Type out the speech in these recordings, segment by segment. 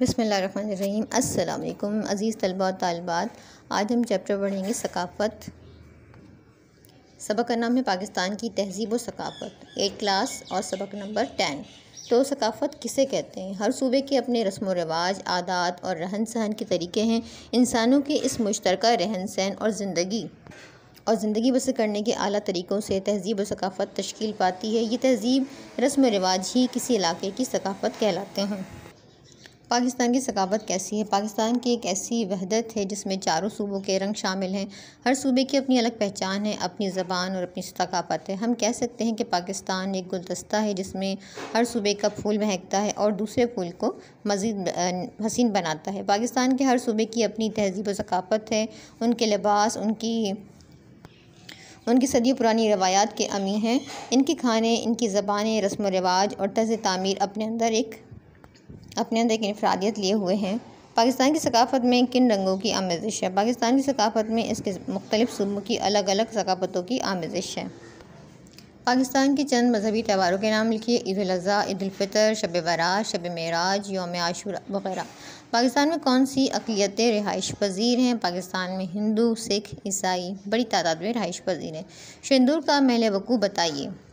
بسم اللہ الرحمن الرحیم۔ السلام علیکم عزیز طلبہ و طالبات۔ آج ہم چیپٹر پڑھیں گے ثقافت۔ سبق کا نام ہے پاکستان کی تہذیب و ثقافت۔ ایٹ کلاس اور سبق نمبر ٹین۔ تو ثقافت کسے کہتے ہیں؟ ہر صوبے کے اپنے رسم و رواج، عادات اور رہن سہن کے طریقے ہیں۔ انسانوں کے اس مشترکہ رہن سہن اور زندگی اور زندگی بسر کرنے کے اعلیٰ طریقوں سے تہذیب و ثقافت تشکیل پاتی ہے۔ یہ تہذیب رسم و رواج ہی کسی علاقے کی ثقافت کہلاتے ہیں۔ پاکستان کی ثقافت کیسی ہے؟ پاکستان کی ایک ایسی وحدت ہے جس میں چاروں صوبوں کے رنگ شامل ہیں۔ ہر صوبے کی اپنی الگ پہچان ہے، اپنی زبان اور اپنی ثقافت ہے۔ ہم کہہ سکتے ہیں کہ پاکستان ایک گلدستہ ہے جس میں ہر صوبے کا پھول مہکتا ہے اور دوسرے پھول کو مزید حسین بناتا ہے۔ پاکستان کے ہر صوبے کی اپنی تہذیب و ثقافت ہے۔ ان کے لباس، ان کی ان کی صدی پرانی روایات کے امی ہیں۔ ان کے کھانے، ان کی زبانیں، رسم و رواج اور طرز تعمیر اپنے اندر ایک اپنے اندر ایک انفرادیت لیے ہوئے ہیں۔ پاکستان کی ثقافت میں کن رنگوں کی آمیزش ہے؟ پاکستان کی ثقافت میں اس کے مختلف صوبوں کی الگ الگ ثقافتوں کی آمیزش ہے۔ پاکستان کے چند مذہبی تہواروں کے نام لکھیے۔ عید الاضحیٰ، عید الفطر، شب برات شب معراج، یوم عاشور وغیرہ۔ پاکستان میں کون سی اقلیتیں رہائش پذیر ہیں؟ پاکستان میں ہندو، سکھ، عیسائی، بڑی تعداد میں رہائش پذیر ہیں۔ شندور کا محل وقوع بتائیے۔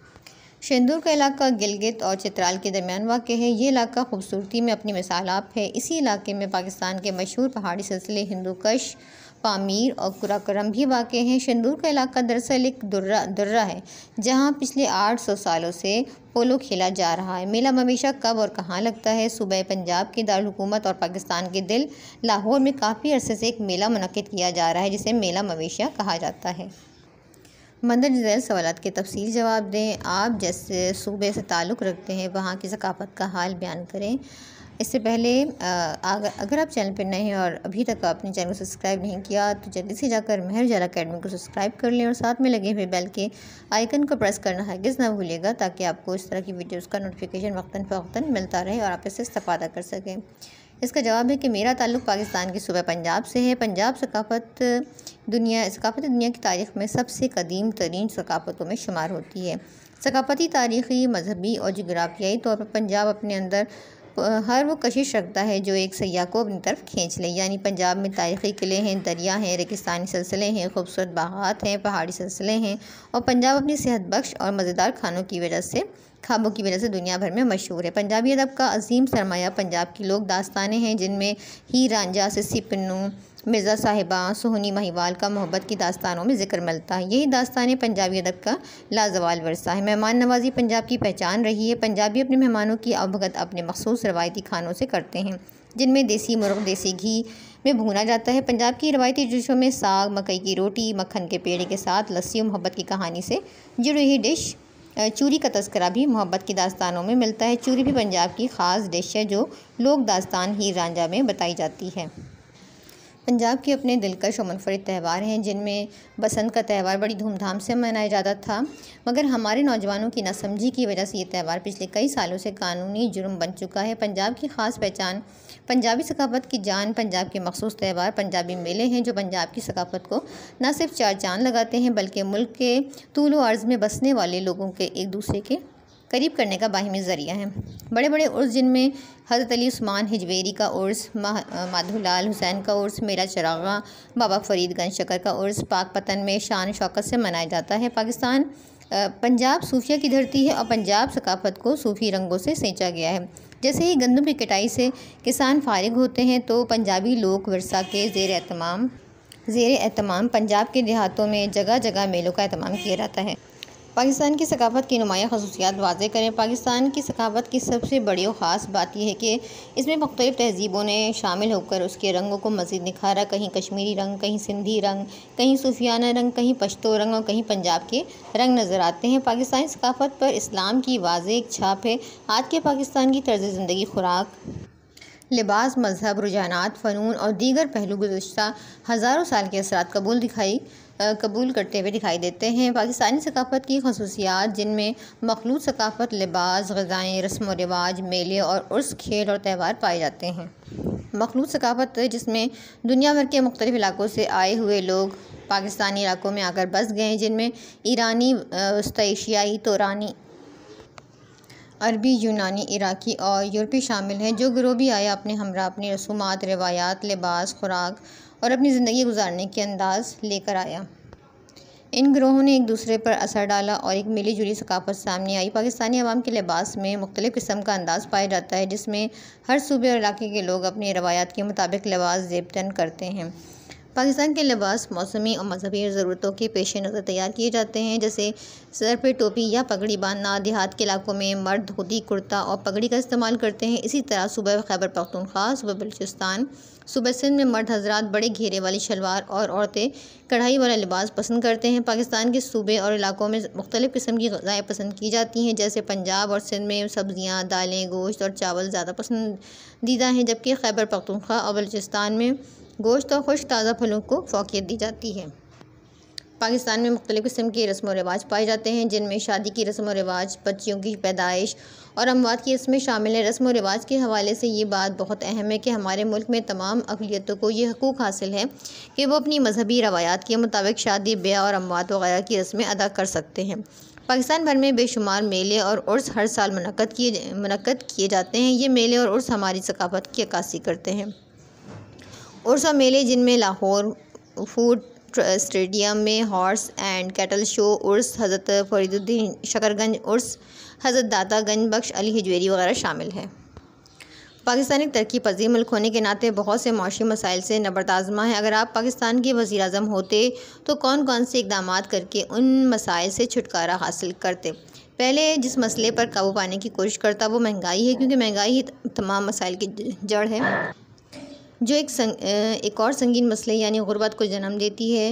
شندور کا علاقہ گلگت اور چترال کے درمیان واقع ہے۔ یہ علاقہ خوبصورتی میں اپنی مثالات ہے۔ اسی علاقے میں پاکستان کے مشہور پہاڑی سلسلے ہندو کش، پامیر اور کراکرم بھی واقع ہیں۔ شندور کا علاقہ دراصل ایک درہ درہ ہے، جہاں پچھلے آٹھ سو سالوں سے پولو کھیلا جا رہا ہے۔ میلہ مویشہ کب اور کہاں لگتا ہے؟ صوبہ پنجاب کے دارالحکومت اور پاکستان کے دل لاہور میں کافی عرصے سے ایک میلہ منعقد کیا جا رہا ہے، جسے میلہ مویشہ کہا جاتا ہے۔ مندر ذیل سوالات کے تفصیل جواب دیں۔ آپ جیسے صوبے سے تعلق رکھتے ہیں، وہاں کی ثقافت کا حال بیان کریں۔ اس سے پہلے اگر آپ چینل پہ نئے ہیں اور ابھی تک اپنے چینل کو سبسکرائب نہیں کیا، تو جلدی سے جا کر مہر جال اکیڈمی کو سبسکرائب کر لیں اور ساتھ میں لگے ہوئے بیل کے آئیکن کو پریس کرنا ہرگز نہ بھولیے گا، تاکہ آپ کو اس طرح کی ویڈیوز کا نوٹیفیکیشن وقتاً فوقتاً ملتا رہے اور آپ اس سے استفادہ کر سکیں۔ اس کا جواب ہے کہ میرا تعلق پاکستان کی صوبہ پنجاب سے ہے۔ پنجاب ثقافت دنیا ثقافت دنیا کی تاریخ میں سب سے قدیم ترین ثقافتوں میں شمار ہوتی ہے۔ ثقافتی، تاریخی، مذہبی اور جغرافیائی طور پر پنجاب اپنے اندر ہر وہ کشش رکھتا ہے جو ایک سیاح کو اپنی طرف کھینچ لے۔ یعنی پنجاب میں تاریخی قلعے ہیں، دریا ہیں، ریگستانی سلسلے ہیں، خوبصورت باغات ہیں، پہاڑی سلسلے ہیں اور پنجاب اپنی صحت بخش اور مزیدار کھانوں کی وجہ سے خوابوں کی وجہ سے دنیا بھر میں مشہور ہے۔ پنجابی ادب کا عظیم سرمایہ پنجاب کی لوگ داستانیں ہیں، جن میں ہی رانجھا سسی پنو، مرزا صاحبہ، سہنی مہیوال کا محبت کی داستانوں میں ذکر ملتا ہے۔ یہی داستانیں پنجابی ادب کا لازوال ورثہ ہے مہمان نوازی پنجاب کی پہچان رہی ہے۔ پنجابی اپنے مہمانوں کی ابھگت اپنے مخصوص روایتی کھانوں سے کرتے ہیں، جن میں دیسی مرغ، دیسی گھی میں بھونا جاتا ہے۔ پنجاب کی روایتی ڈشوں میں ساگ، مکئی کی روٹی، مکھن کے پیڑے کے ساتھ لسی و محبت کی کہانی سے جڑی ہوئی ڈش چوری کا تذکرہ بھی محبت کی داستانوں میں ملتا ہے۔ چوری بھی پنجاب کی خاص ڈش ہے جو لوگ داستان ہی رانجھا میں بتائی جاتی ہے۔ پنجاب کے اپنے دلکش و منفرد تہوار ہیں، جن میں بسنت کا تہوار بڑی دھوم دھام سے منایا جاتا تھا۔ مگر ہمارے نوجوانوں کی ناسمجھی کی وجہ سے یہ تہوار پچھلے کئی سالوں سے قانونی جرم بن چکا ہے۔ پنجاب کی خاص پہچان، پنجابی ثقافت کی جان، پنجاب کے مخصوص تہوار، پنجابی میلے ہیں جو پنجاب کی ثقافت کو نہ صرف چار چاند لگاتے ہیں، بلکہ ملک کے طول و عرض میں بسنے والے لوگوں کے ایک دوسرے کے قریب کرنے کا باہمی ذریعہ ہے۔ بڑے بڑے عرس جن میں حضرت علی عثمان ہجویری کا عرس مادھو لال حسین کا عرس، میرا چراغا بابا فرید گنج شکر کا عرس، پاک پتن میں شان شوکت سے منایا جاتا ہے۔ پاکستان پنجاب صوفیہ کی دھرتی ہے اور پنجاب ثقافت کو صوفی رنگوں سے سینچا گیا ہے۔ جیسے ہی گندم کی کٹائی سے کسان فارغ ہوتے ہیں تو پنجابی لوک ورثہ کے زیر اہتمام زیر اہتمام پنجاب کے دیہاتوں میں جگہ جگہ میلوں کا اہتمام کیا جاتا ہے۔ پاکستان کی ثقافت کی نمایاں خصوصیات واضح کریں۔ پاکستان کی ثقافت کی سب سے بڑی و خاص بات یہ ہے کہ اس میں مختلف تہذیبوں نے شامل ہو کر اس کے رنگوں کو مزید نکھارا۔ کہیں کشمیری رنگ، کہیں سندھی رنگ، کہیں صوفیانہ رنگ، کہیں پشتو رنگ اور کہیں پنجاب کے رنگ نظر آتے ہیں۔ پاکستانی ثقافت پر اسلام کی واضح ایک چھاپ ہے۔ آج کے پاکستان کی طرز زندگی خوراک لباس، مذہب، رجحانات، فنون اور دیگر پہلو گزشتہ ہزاروں سال کے اثرات قبول دکھائی قبول کرتے ہوئے دکھائی دیتے ہیں۔ پاکستانی ثقافت کی خصوصیات، جن میں مخلوط ثقافت لباس، غذائیں، رسم و رواج، میلے اور عرس کھیل اور تہوار پائے جاتے ہیں۔ مخلوط ثقافت، جس میں دنیا بھر کے مختلف علاقوں سے آئے ہوئے لوگ پاکستانی علاقوں میں آ کر بس گئے ہیں جن میں ایرانی وسط ایشیائی تورانی عربی، یونانی، عراقی اور یورپی شامل ہیں جو گروہ بھی آیا اپنے ہمراہ، اپنی رسومات، روایات، لباس، خوراک اور اپنی زندگی گزارنے کے انداز لے کر آیا۔ ان گروہوں نے ایک دوسرے پر اثر ڈالا اور ایک ملی جلی ثقافت سامنے آئی۔ پاکستانی عوام کے لباس میں مختلف قسم کا انداز پایا جاتا ہے، جس میں ہر صوبے اور علاقے کے لوگ اپنی روایات کے مطابق لباس زیب تن کرتے ہیں۔ پاکستان کے لباس موسمی اور مذہبی ضرورتوں کے پیش نظر تیار کیے جاتے ہیں، جیسے سر پہ ٹوپی یا پگڑی باندھنا، دیہات کے علاقوں میں مرد دھوتی، کرتا اور پگڑی کا استعمال کرتے ہیں۔ اسی طرح صوبہ خیبر پختونخوا صوبہ بلوچستان، صوبہ سندھ میں مرد حضرات بڑے گھیرے والی شلوار اور عورتیں کڑھائی والا لباس پسند کرتے ہیں۔ پاکستان کے صوبے اور علاقوں میں مختلف قسم کی غذائیں پسند کی جاتی ہیں، جیسے پنجاب اور سندھ میں سبزیاں، دالیں، گوشت اور چاول زیادہ پسندیدہ ہیں، جبکہ خیبر پختونخوا اور بلوچستان میں گوشت اور خشک تازہ پھلوں کو فوقیت دی جاتی ہے۔ پاکستان میں مختلف قسم کے رسم و رواج پائے جاتے ہیں، جن میں شادی کی رسم و رواج، بچیوں کی پیدائش اور اموات کی رسمیں شامل ہیں۔ رسم و رواج کے حوالے سے یہ بات بہت اہم ہے کہ ہمارے ملک میں تمام اقلیتوں کو یہ حقوق حاصل ہے کہ وہ اپنی مذہبی روایات کے مطابق شادی، بیاہ اور اموات وغیرہ کی رسمیں ادا کر سکتے ہیں۔ پاکستان بھر میں بے شمار میلے اور عرس ہر سال منعقد کیے منعقد کیے جاتے ہیں۔ یہ میلے اور عرس ہماری ثقافت کی عکاسی کرتے ہیں۔ عرس و میلے جن میں لاہور فوڈ اسٹیڈیم میں ہارس اینڈ کیٹل شو، عرس، حضرت فرید الدین شکر گنج، عرس، حضرت داتا گنج بخش علی ہجویری وغیرہ شامل ہے پاکستان ایک ترقی پذیر ملک ہونے کے ناطے بہت سے معاشی مسائل سے نبردازمہ ہیں اگر آپ پاکستان کے وزیر اعظم ہوتے تو کون کون سے اقدامات کر کے ان مسائل سے چھٹکارا حاصل کرتے؟ پہلے جس مسئلے پر قابو پانے کی کوشش کرتا وہ مہنگائی ہے، کیونکہ مہنگائی ہی تمام مسائل کی جڑ ہے۔ جو ایک سنگ ایک اور سنگین مسئلے یعنی غربت کو جنم دیتی ہے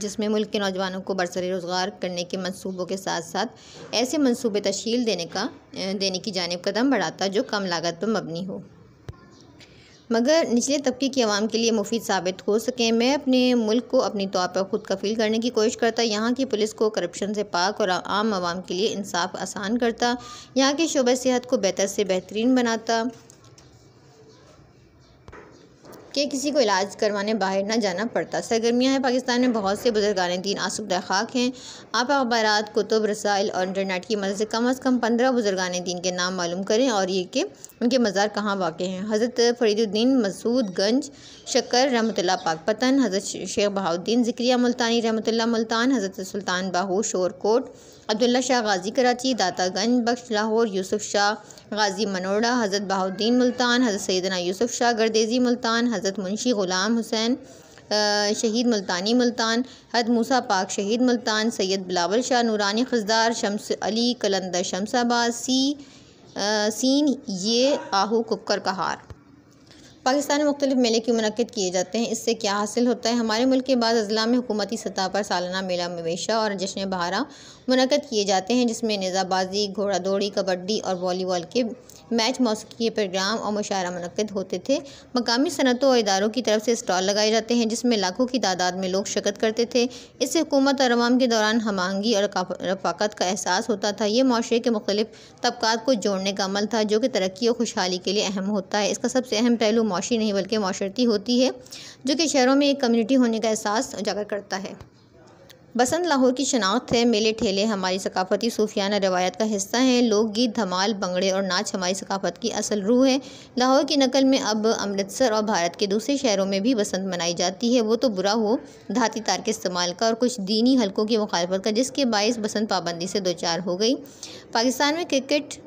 جس میں ملک کے نوجوانوں کو برسر روزگار کرنے کے منصوبوں کے ساتھ ساتھ ایسے منصوبے تشکیل دینے کا دینے کی جانب قدم بڑھاتا جو کم لاگت پر مبنی ہو۔ مگر نچلے طبقے کی عوام کے لیے مفید ثابت ہو سکیں میں اپنے ملک کو اپنی طور پر خود کفیل کرنے کی کوشش کرتا، یہاں کی پولیس کو کرپشن سے پاک اور عام عوام کے لیے انصاف آسان کرتا، یہاں کے شعبہ صحت کو بہتر سے بہترین بناتا۔ کہ کسی کو علاج کروانے باہر نہ جانا پڑتا۔ سرگرمیاں ہیں۔ پاکستان میں بہت سے بزرگان دین آسودہ خاک ہیں۔ آپ اخبارات، کتب، رسائل اور انٹرنیٹ کی مدد سے کم از کم پندرہ بزرگان دین کے نام معلوم کریں اور یہ کہ ان کے مزار کہاں واقع ہیں۔ حضرت فرید الدین مسعود گنج، شکر رحمۃ اللہ پاک پتن، حضرت شیخ بہاؤدین ذکریہ ملتانی رحمۃ اللہ ملتان، حضرت سلطان باہو شور کوٹ، عبداللہ شاہ غازی کراچی، داتا گنج، بخش لاہور، یوسف شاہ غازی منوڑا، حضرت بہاؤدین ملتان، حضرت سیدنا یوسف شاہ گردیزی ملتان حضرت منشی غلام حسین شہید ملتانی ملتان، حضرت موسیٰ پاک شہید ملتان، سید بلاول شاہ نورانی خزدار شمس علی کلندر، شمس آباد، سی سین، یہ آہو ککر کہار پاکستان میں مختلف میلے کیوں منعقد کیے جاتے ہیں؟ اس سے کیا حاصل ہوتا ہے؟ ہمارے ملک کے بعض اضلاع میں حکومتی سطح پر سالانہ میلہ، مویشہ اور جشن بہارہ منعقد کیے جاتے ہیں، جس میں نظہ بازی، گھوڑا دوڑی، کبڈی اور والی بال کے میچ موسیقی کے پروگرام اور مشاعرہ منعقد ہوتے تھے۔ مقامی صنعتوں اور اداروں کی طرف سے اسٹال لگائے جاتے ہیں، جس میں لاکھوں کی تعداد میں لوگ شرکت کرتے تھے۔ اس سے حکومت اور عوام کے دوران ہم آہنگی اور رفاقت کا احساس ہوتا تھا۔ یہ معاشرے کے مختلف طبقات کو جوڑنے کا عمل تھا، جو کہ ترقی اور خوشحالی کے لیے اہم ہوتا ہے۔ اس کا سب سے اہم پہلو معاشی نہیں، بلکہ معاشرتی ہوتی ہے، جو کہ شہروں میں ایک کمیونٹی ہونے کا احساس اجاگر کرتا ہے۔ بسنت لاہور کی شناخت ہے، میلے، ٹھیلے، ہماری ثقافتی صوفیانہ روایت کا حصہ ہیں۔ لوک گیت، دھمال، بنگڑے اور ناچ ہماری ثقافت کی اصل روح ہے لاہور کی نقل میں اب امرتسر اور بھارت کے دوسرے شہروں میں بھی بسنت منائی جاتی ہے۔ وہ تو برا ہو، دھاتی تار کے استعمال کا اور کچھ دینی حلقوں کی مخالفت کا، جس کے باعث بسنت پابندی سے دوچار ہو گئی۔ پاکستان میں کرکٹ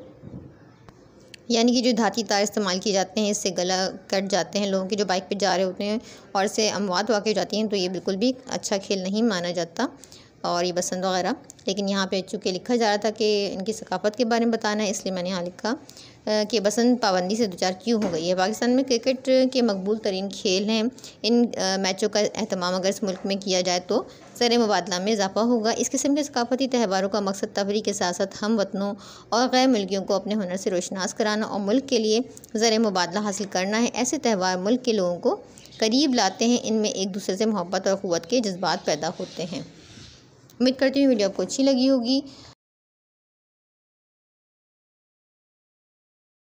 یعنی کہ جو دھاتی تار استعمال کیے جاتے ہیں، اس سے گلا کٹ جاتے ہیں لوگوں کے جو بائک پہ جا رہے ہوتے ہیں اور اس سے اموات واقع ہو جاتی ہیں، تو یہ بالکل بھی اچھا کھیل نہیں مانا جاتا اور یہ بسند وغیرہ۔ لیکن یہاں پہ چونکہ لکھا جا رہا تھا کہ ان کی ثقافت کے بارے میں بتانا ہے، اس لیے میں نے یہاں لکھا۔ کہ بسنت پابندی سے دوچار کیوں ہو گئی ہے؟ پاکستان میں کرکٹ کے مقبول ترین کھیل ہیں۔ ان میچوں کا اہتمام اگر اس ملک میں کیا جائے تو زر مبادلہ میں اضافہ ہوگا۔ اس قسم کے ثقافتی تہواروں کا مقصد تفریح کے ساتھ ساتھ ہم وطنوں اور غیر ملکیوں کو اپنے ہنر سے روشناس کرانا اور ملک کے لیے زر مبادلہ حاصل کرنا ہے۔ ایسے تہوار ملک کے لوگوں کو قریب لاتے ہیں۔ ان میں ایک دوسرے سے محبت اور قوت کے جذبات پیدا ہوتے ہیں۔ امید کرتی ہوں ویڈیو آپ کو اچھی لگی ہوگی۔